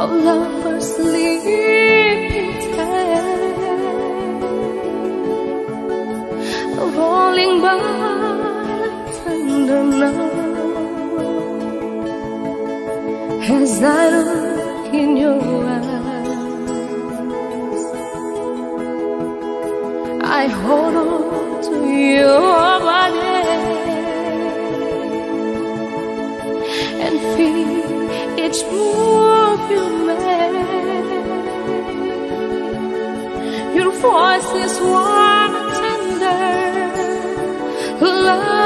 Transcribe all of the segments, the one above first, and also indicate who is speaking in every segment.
Speaker 1: All lovers sleeping time Rolling by thunder now As I look in your eyes? I hold on to you. each move you make. Your voice is warm and tender. Love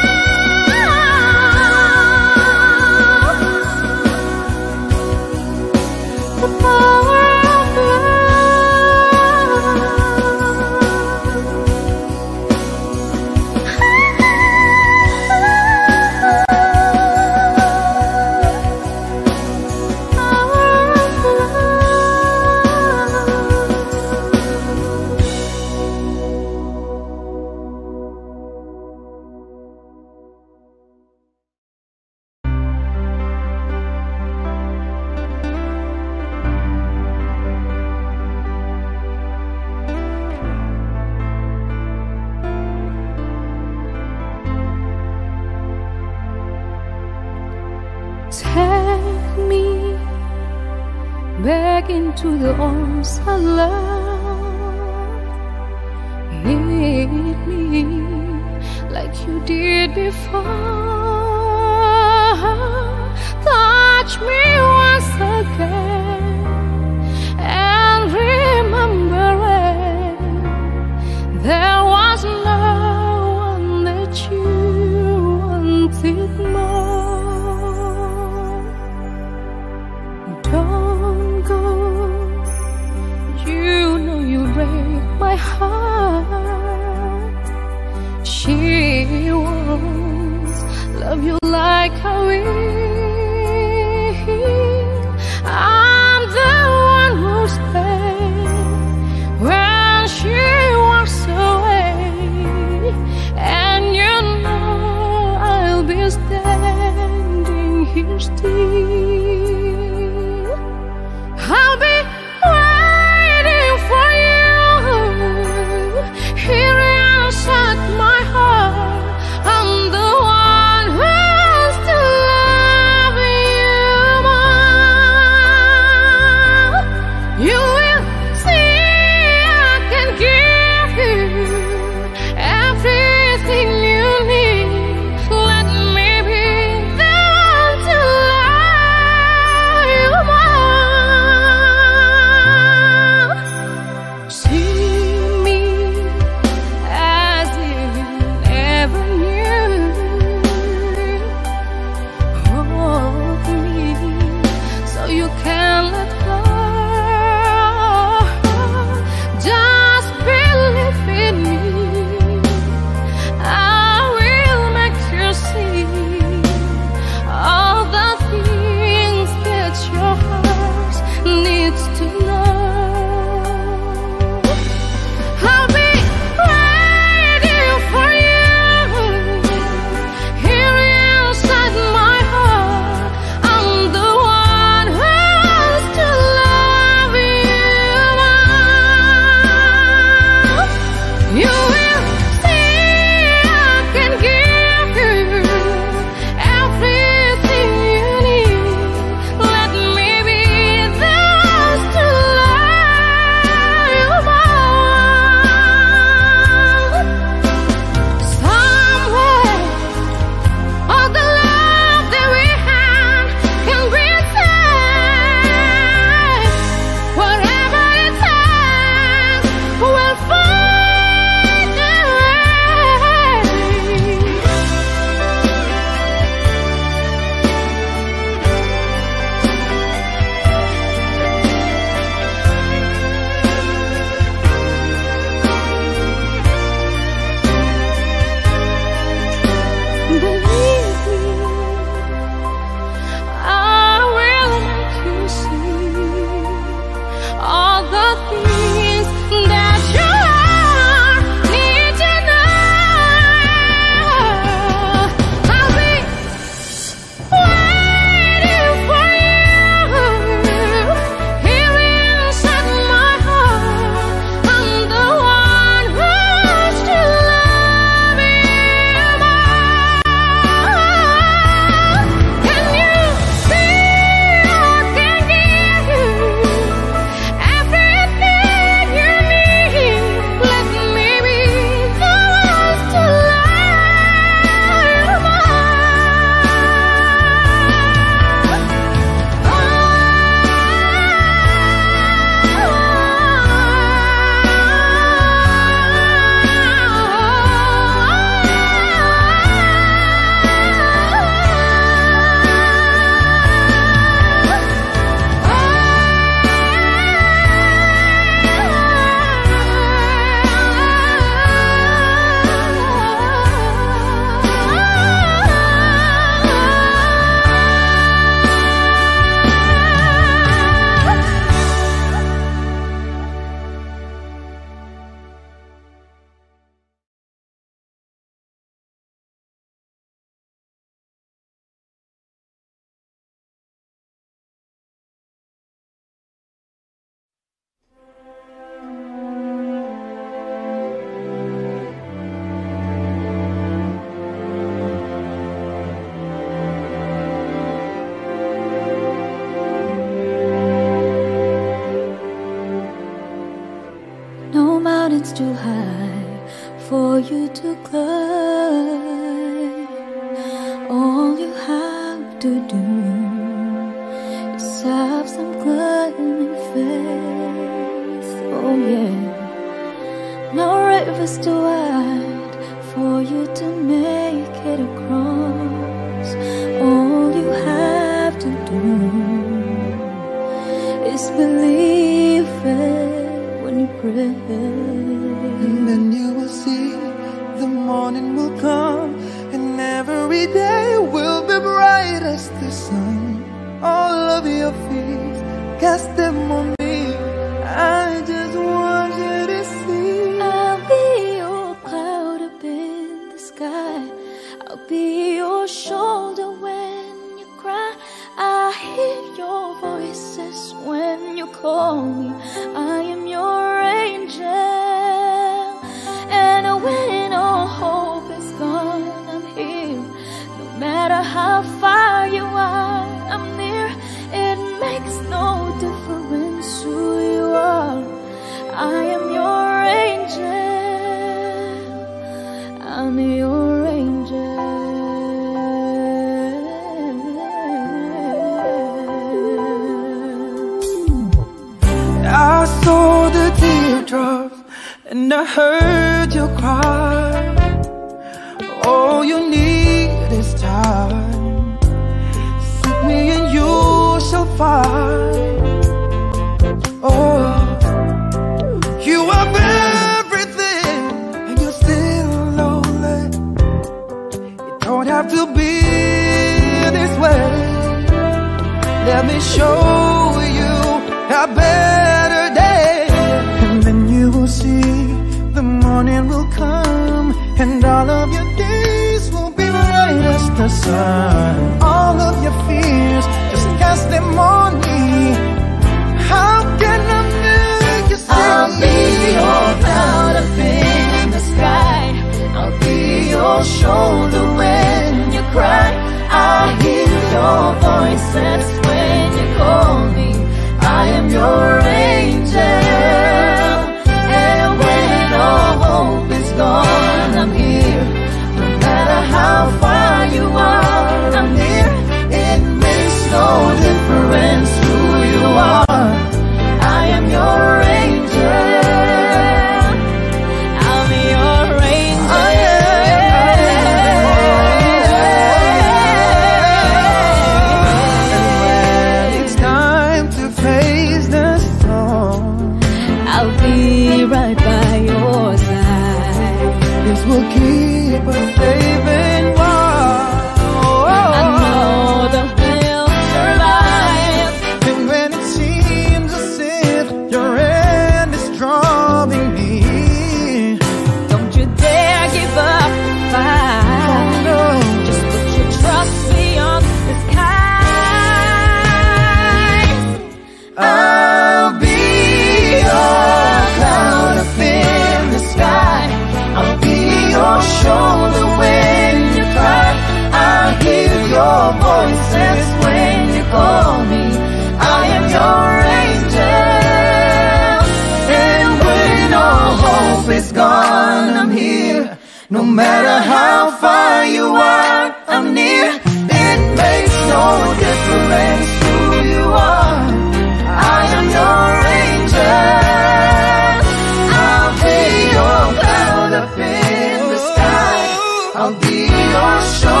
Speaker 1: I'll be your
Speaker 2: shoulder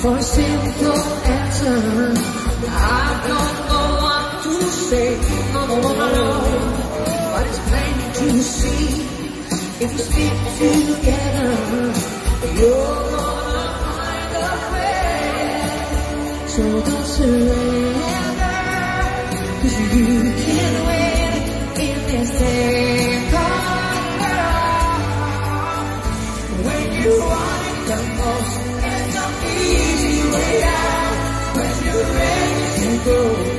Speaker 1: for a simple answer. I don't know what to say, no, no, no, know, but it's plain to see if we stick together, you're gonna find a way. So don't surrender, cause you can go.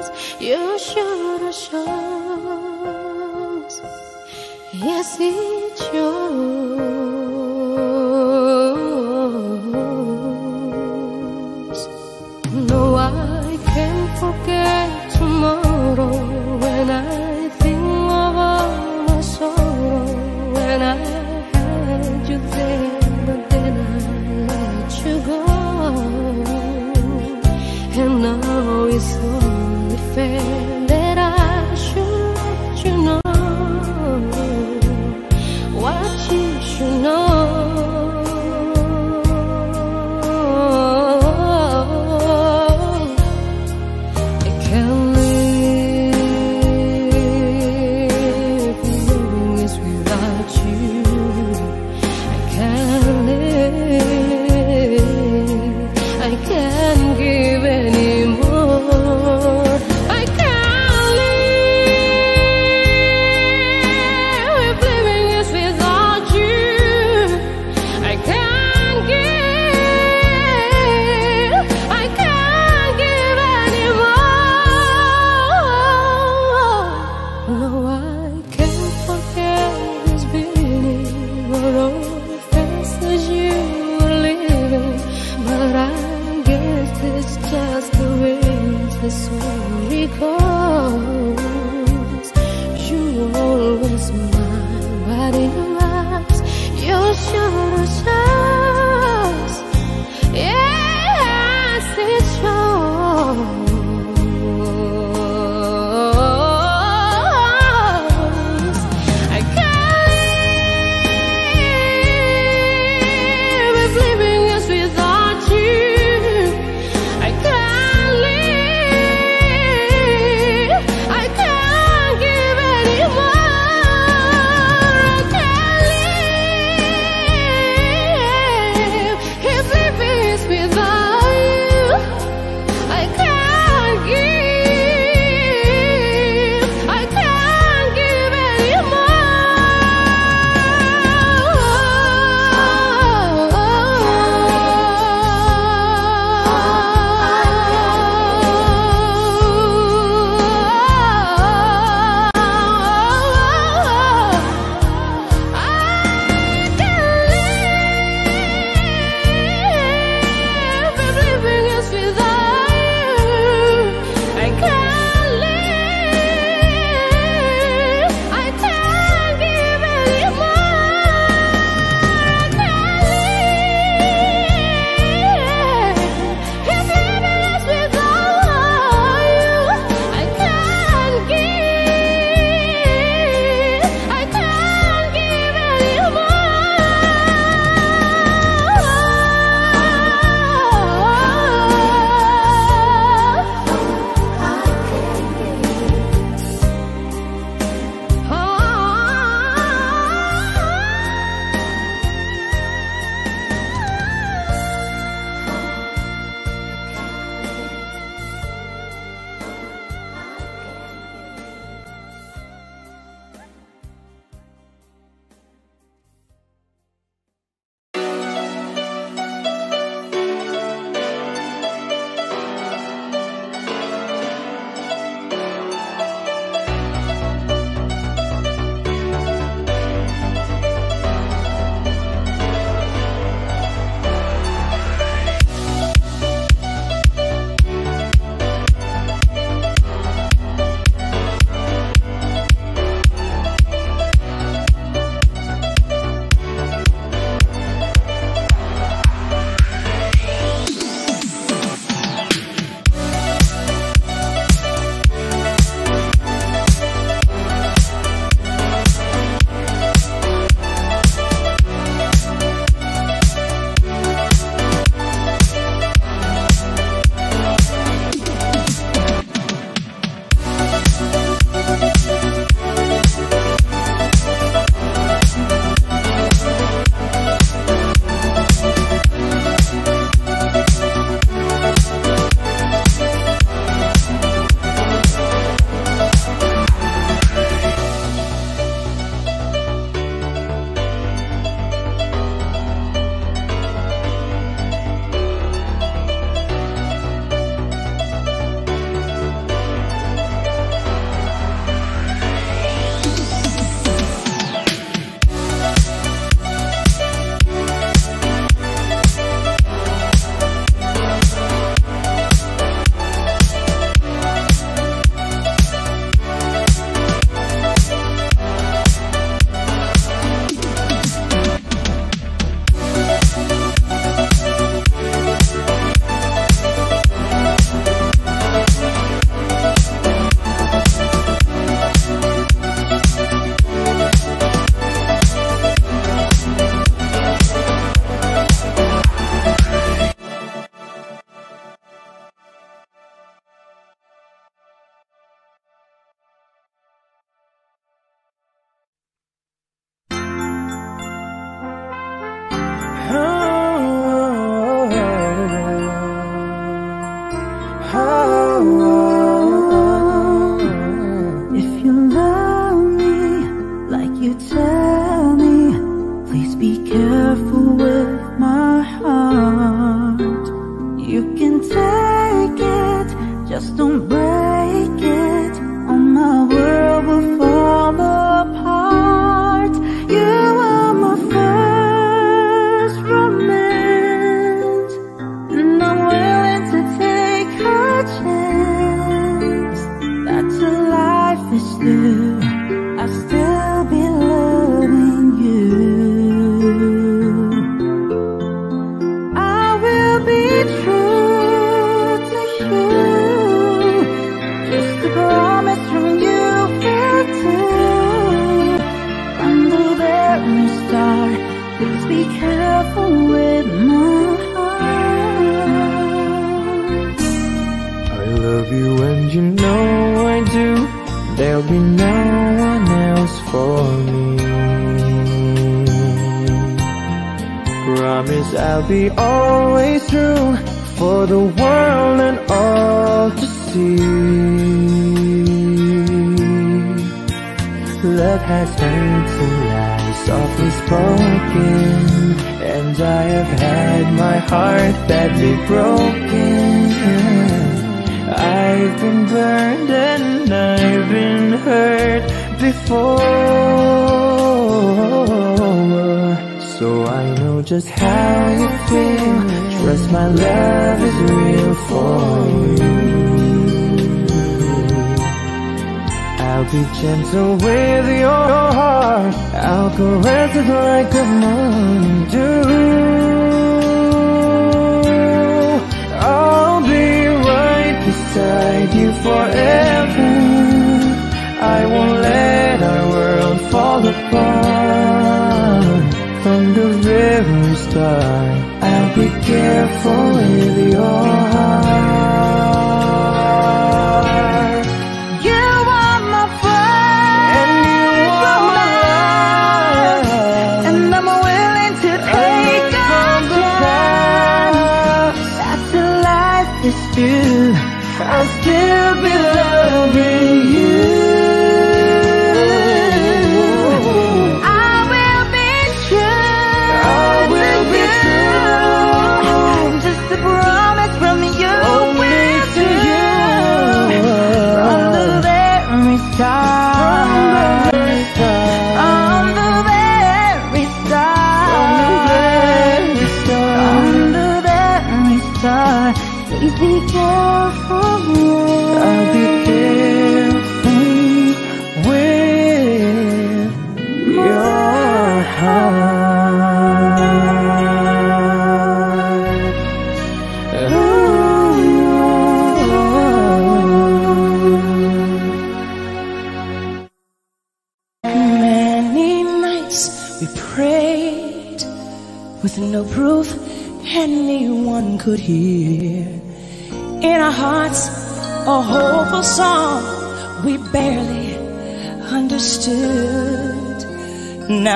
Speaker 1: us. You showed us yours. Yes, it's
Speaker 3: yours.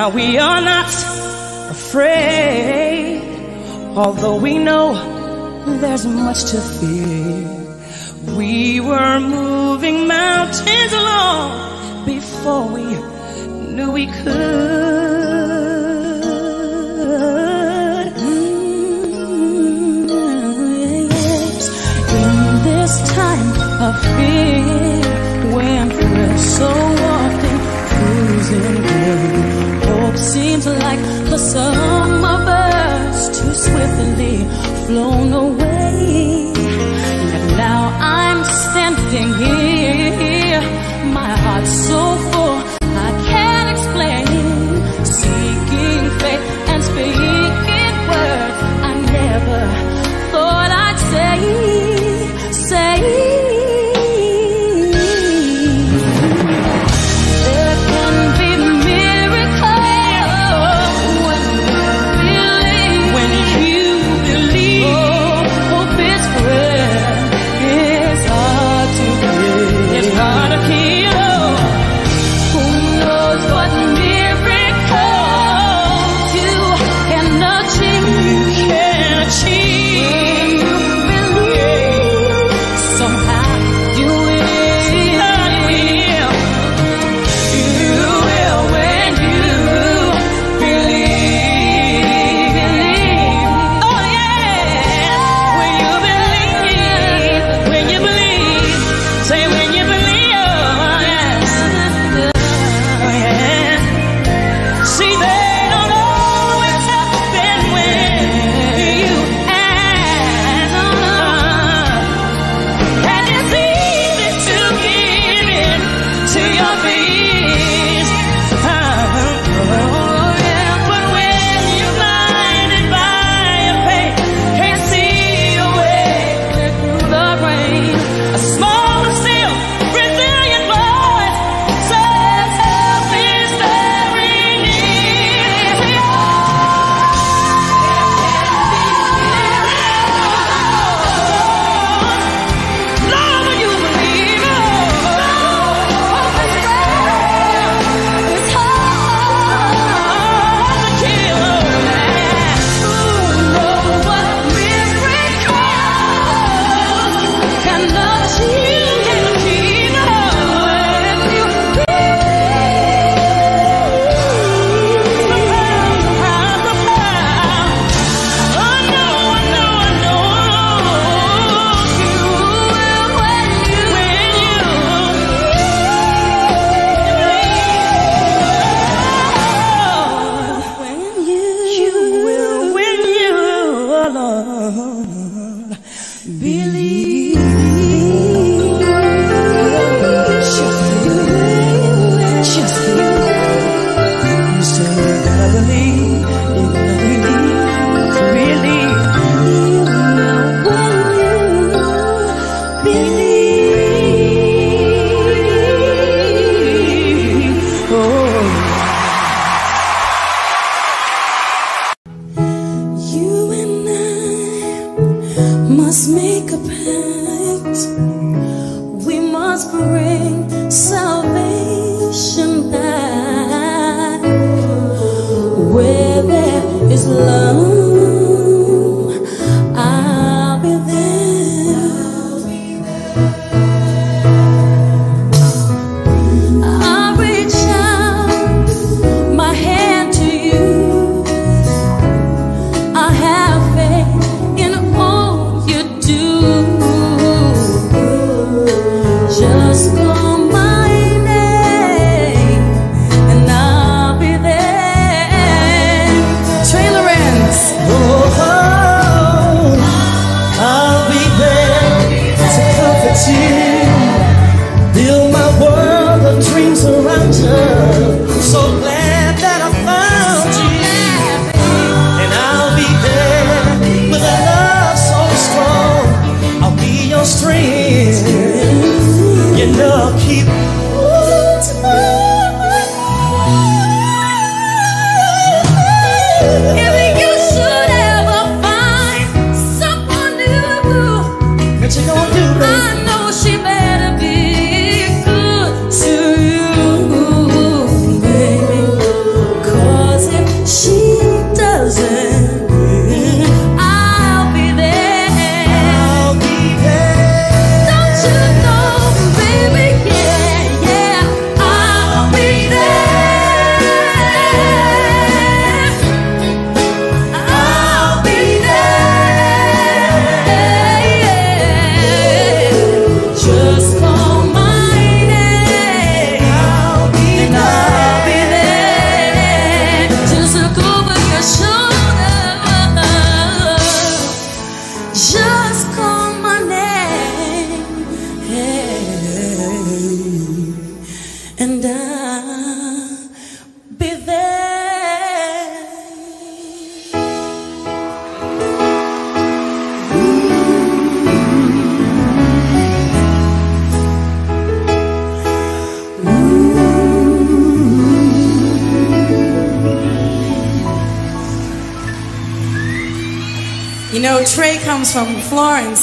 Speaker 3: Now we are not afraid, although we know there's much to fear. We were moving mountains long before we knew we could. Mm -hmm. In this time of fear, when we're so seems like the summer birds too swiftly flown away. And now I'm standing here.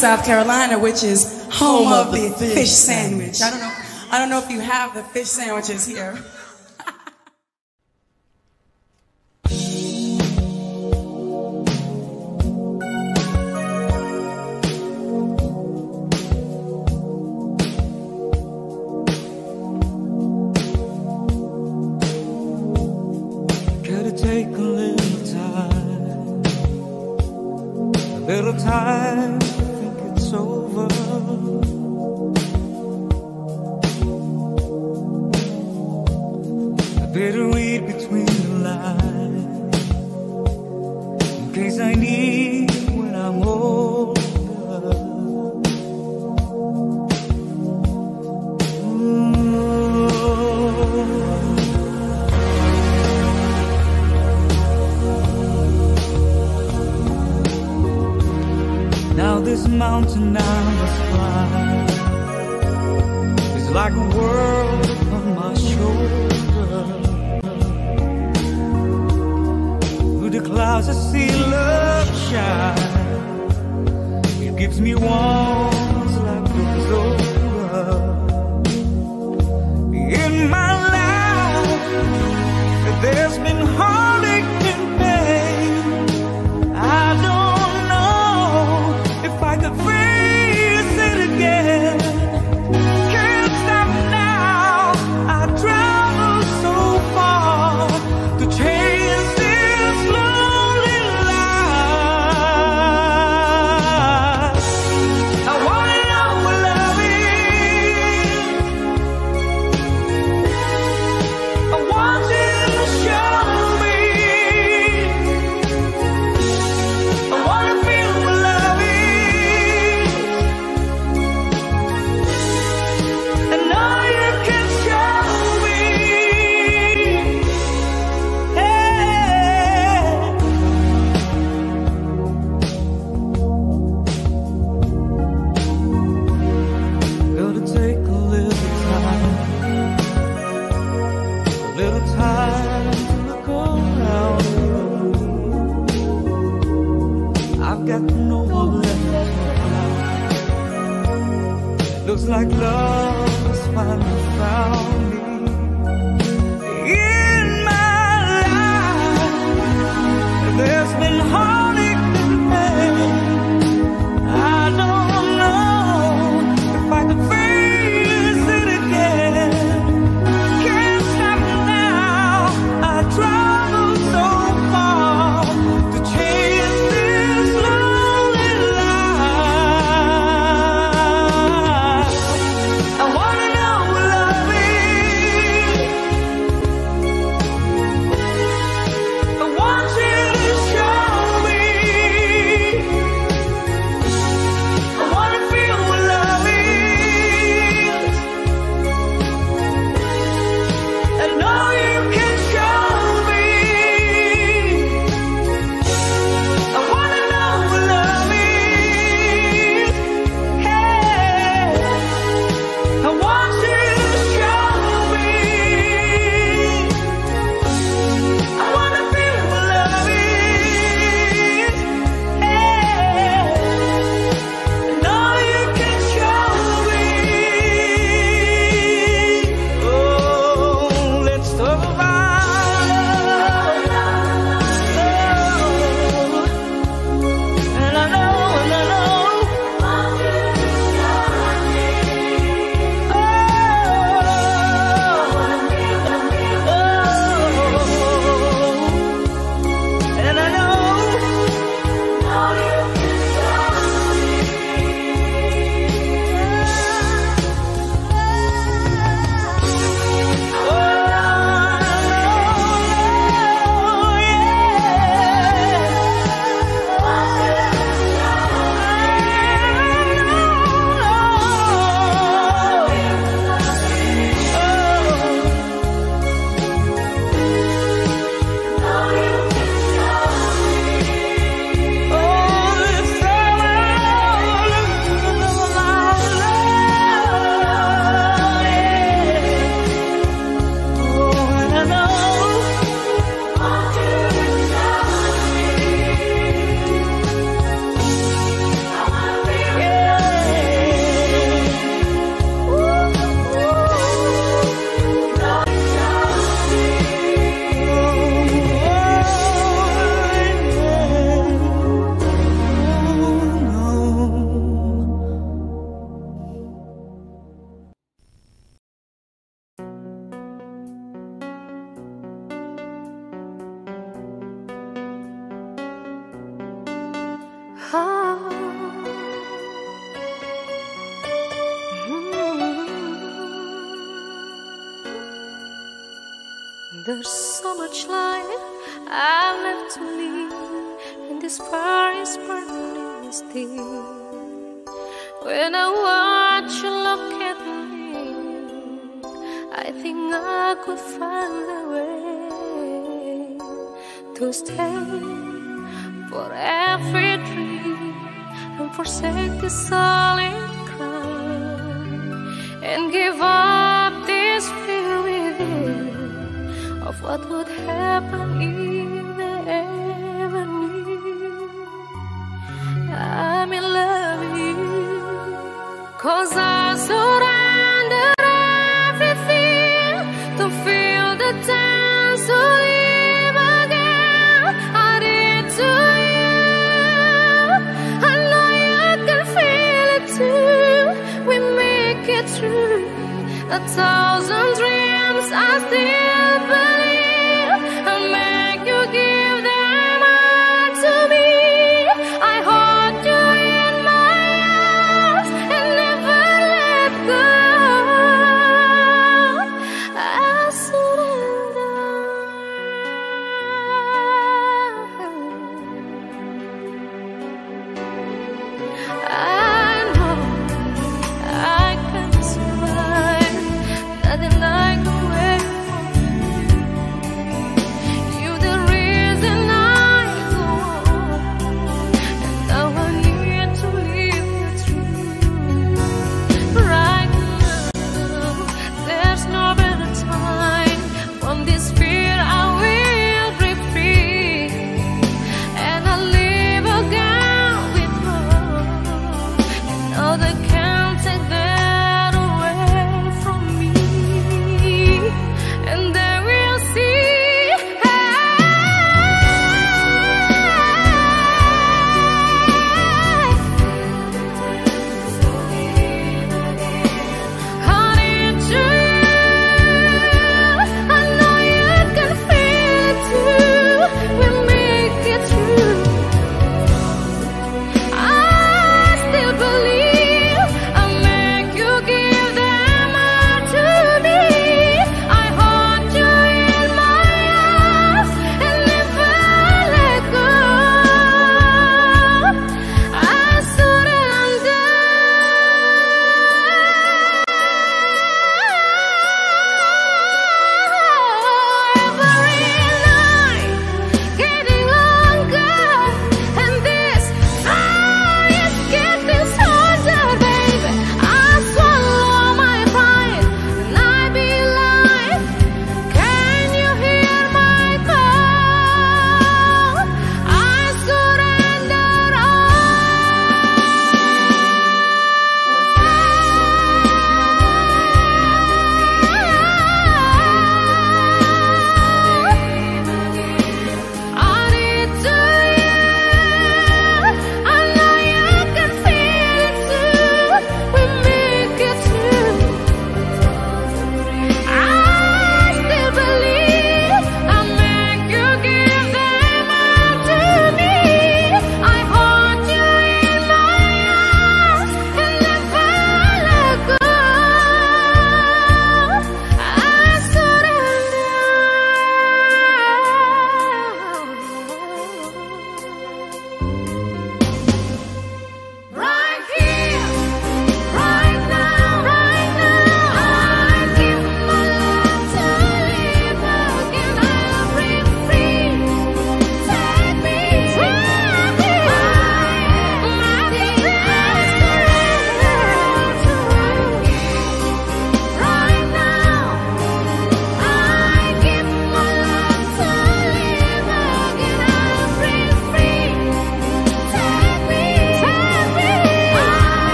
Speaker 4: South Carolina, which is home, home of, of, the, fish, fish sandwich. sandwich. I don't know. I don't know if you have the fish sandwiches here.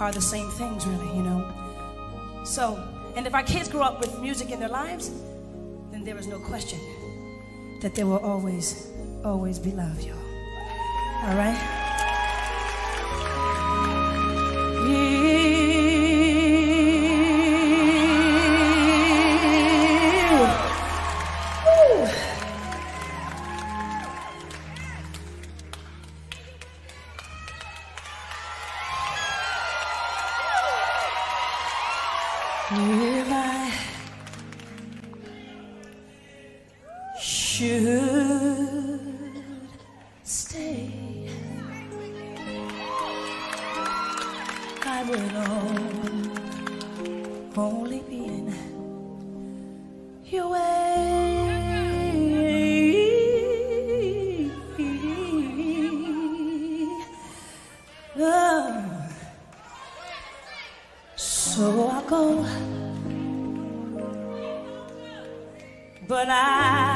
Speaker 5: Are the same things, really, you know. So, and if our kids grow up with music in their lives, then there is no question that there will always, always be love, y'all. All right? So I go, but I,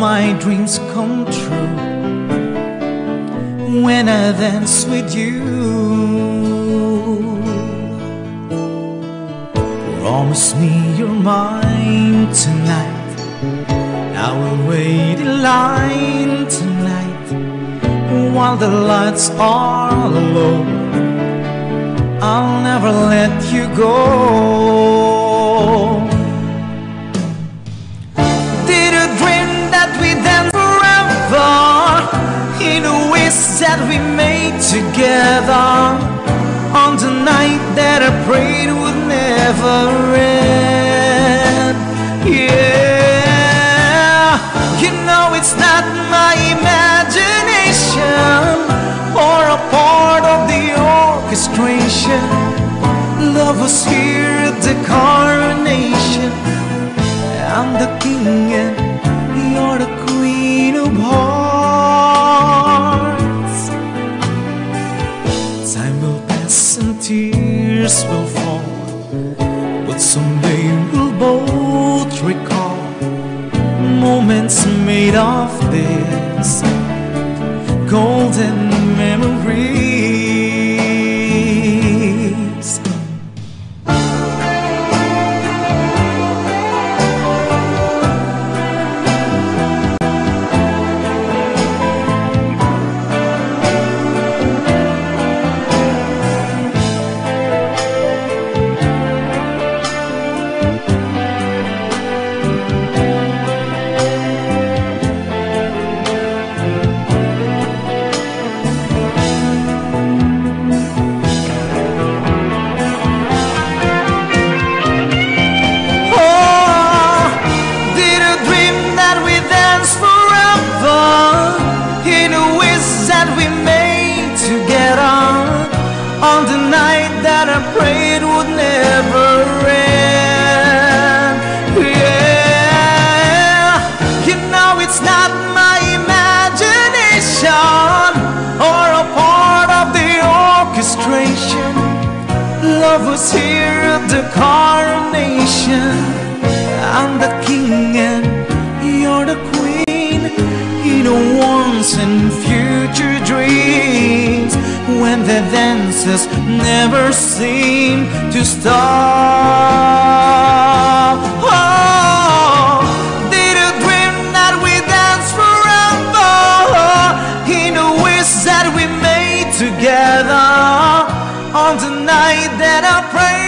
Speaker 6: my dreams come true when I dance with you. Promise me you're mine tonight. I will wait in line tonight while the lights are low. I'll never let you go. A that we made together on the night that I prayed would never end? Yeah, you know it's not my imagination or a part of the orchestration. Love was here at the coronation. I'm the king made of this golden memories. Dances never seem to stop. Oh, did you dream that we dance forever in a wish that we made together? on the night that I prayed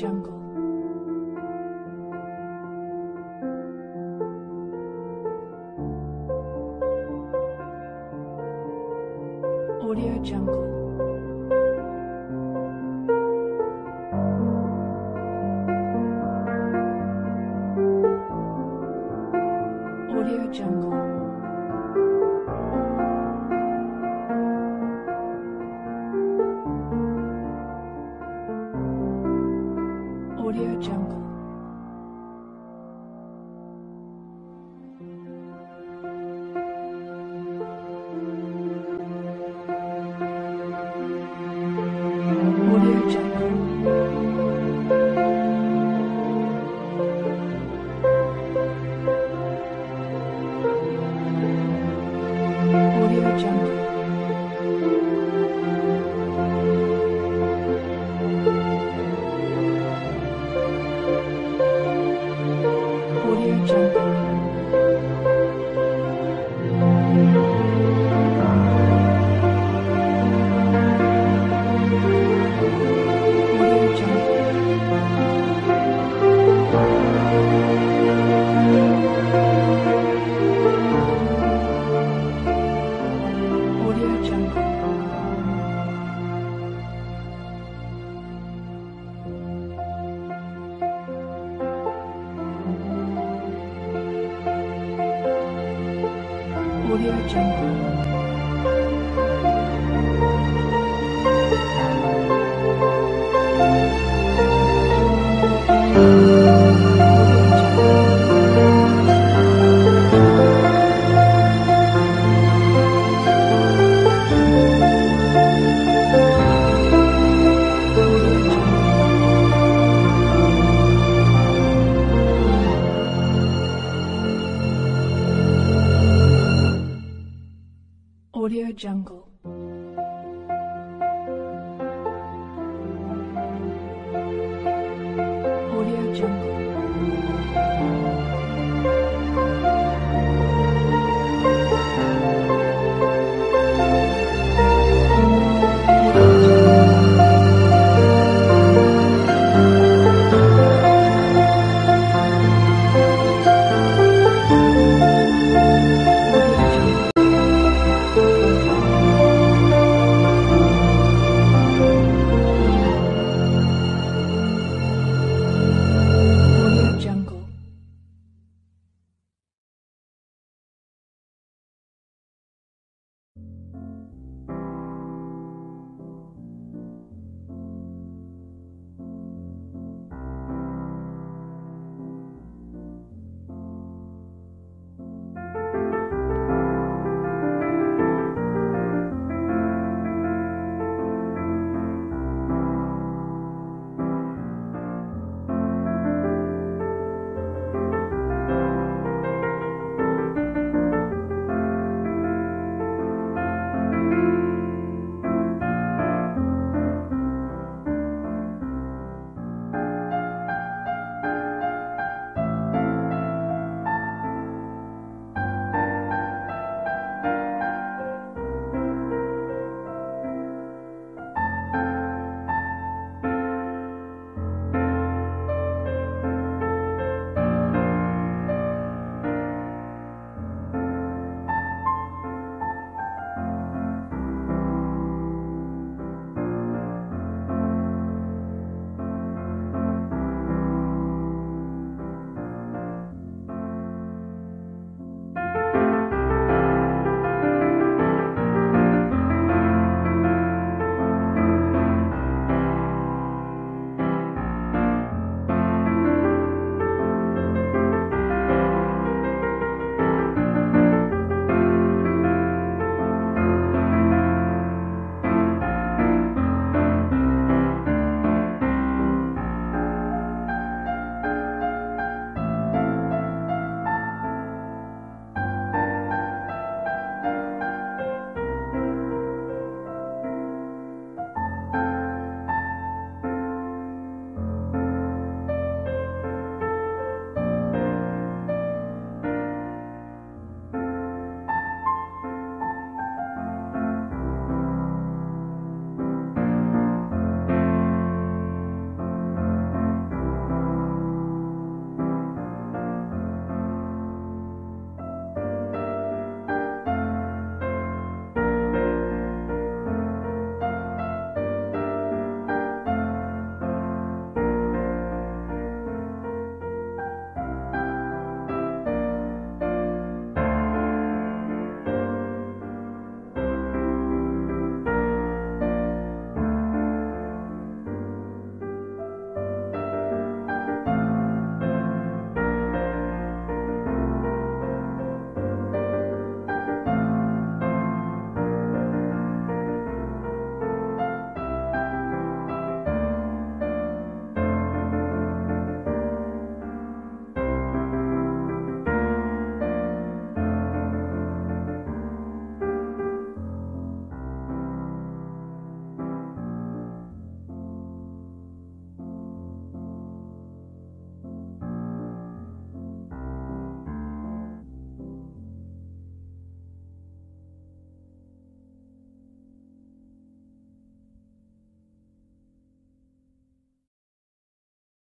Speaker 7: Jungle. Audio Jungle.